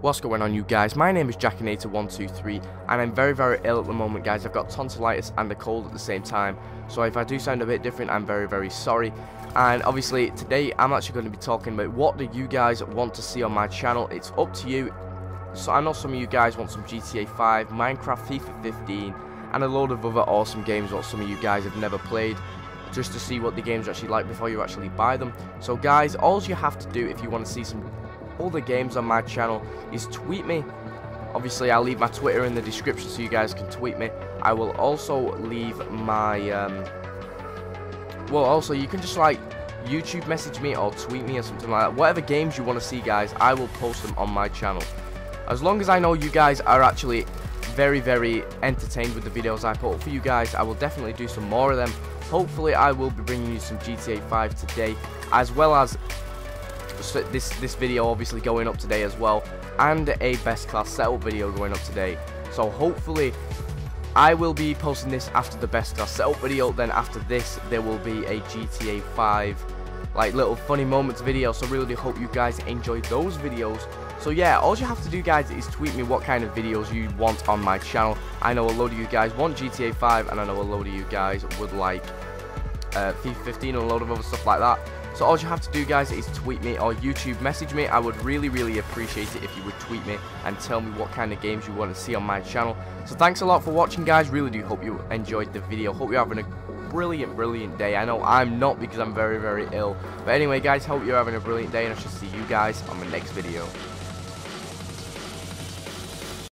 What's going on you guys? My name is Jackinator123 and I'm very very ill at the moment guys. I've got tonsillitis and a cold at the same time. So if I do sound a bit different I'm very very sorry. And obviously today I'm actually going to be talking about what do you guys want to see on my channel. It's up to you. So I know some of you guys want some GTA 5, Minecraft, FIFA 15 and a load of other awesome games that some of you guys have never played just to see what the games are actually like before you actually buy them. So guys, all you have to do if you want to see some all the games on my channel is tweet me. Obviously, I'll leave my Twitter in the description so you guys can tweet me. I will also leave my, um, well, also, you can just, like, YouTube message me or tweet me or something like that. Whatever games you want to see, guys, I will post them on my channel. As long as I know you guys are actually very, very entertained with the videos I put up for you guys, I will definitely do some more of them. Hopefully, I will be bringing you some GTA 5 today, as well as this this video obviously going up today as well and a best class setup video going up today. So hopefully I will be posting this after the best class setup video then after this there will be a GTA 5 like little funny moments video. So really hope you guys enjoy those videos. So yeah all you have to do guys is tweet me what kind of videos you want on my channel. I know a load of you guys want GTA 5 and I know a load of you guys would like uh, FIFA 15 and a load of other stuff like that so all you have to do guys is tweet me or YouTube message me. I would really really appreciate it if you would tweet me and tell me what kind of games you want to see on my channel. So thanks a lot for watching guys. Really do hope you enjoyed the video. Hope you're having a brilliant brilliant day. I know I'm not because I'm very very ill. But anyway guys, hope you're having a brilliant day and I shall see you guys on the next video.